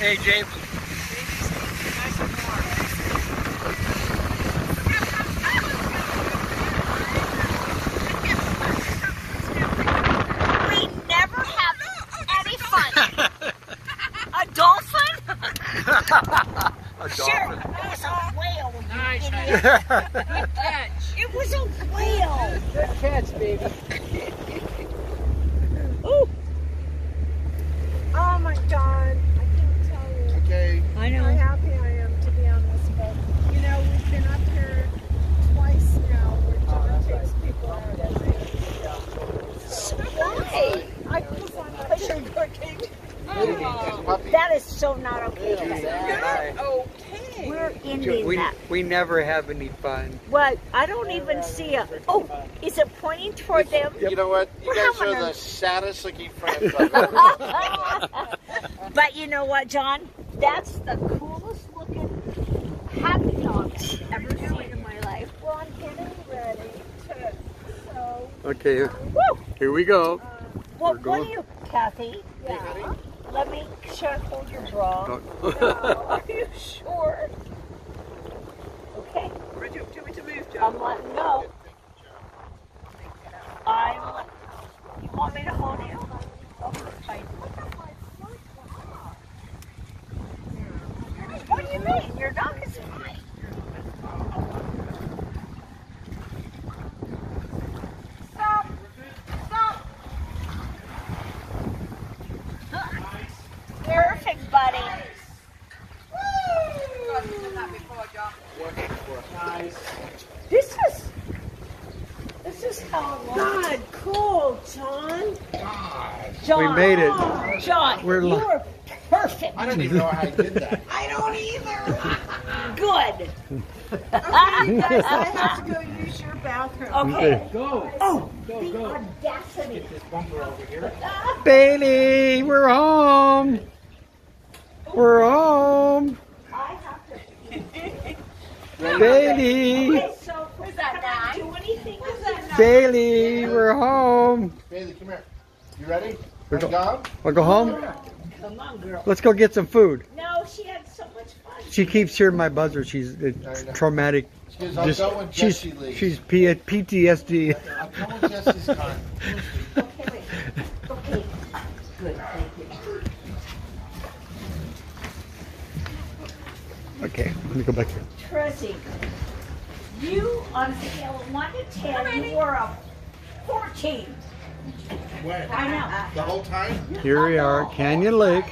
hey, James. We never have any fun. A dolphin? A Sure, it was a whale. you Nice, idiot. Catch. It was a whale. Good catch, baby. Ooh. Oh my God, I can't tell you Okay. I how happy I am to be on this boat. You know, we've been up here twice now where John takes people out. Hey, I was on a fishing cooking. Puppy. that is so not okay. Hi. Okay. We're ending We, that. we never have any fun. What? I don't even see a. Oh, is it pointing toward them? You know what? You We're guys are the saddest looking friends I've ever But you know what, John? That's the coolest looking happy dog I've ever seen in my life. Well, I'm getting ready to. So, Okay, Woo! here we go. uh, Well, We're what do you, Kathy? yeah. Let me sure hold your bra. Oh. Are you sure? Okay, Where'd you tell me to move, I'm letting go. I'm. You want me to hold you? Okay, fine. What do you mean? Your dog is fine. Stop! Stop! Perfect, buddy. This is. This is how long. God, cool, John. John. We made it. John, We're you were perfect. I don't even know how I did that. I don't either. Good. Okay, you guys, I have to go use your bathroom. Okay. Go. Oh, Go, the go. audacity. This bumper over here. Bailey, we're home. We're home. I have to. Bailey, so was that Do that Bailey, we're home. Bailey, come here. You ready? We're Ready, go- Dom? Wanna go home? Come on, girl. Let's go get some food. No, she had so much fun. She keeps hearing my buzzer. She's uh, traumatic. She goes, I'll Just- go when she's Jesse leaves. she's P- PTSD. I'll go when Jesse's. Okay, wait. Okay. Good, thank you. Okay, let me go back here. Tracy, you on a scale of 1 to 10, you are a 14. When? I know. The whole time? Here we are, Canyon Lake.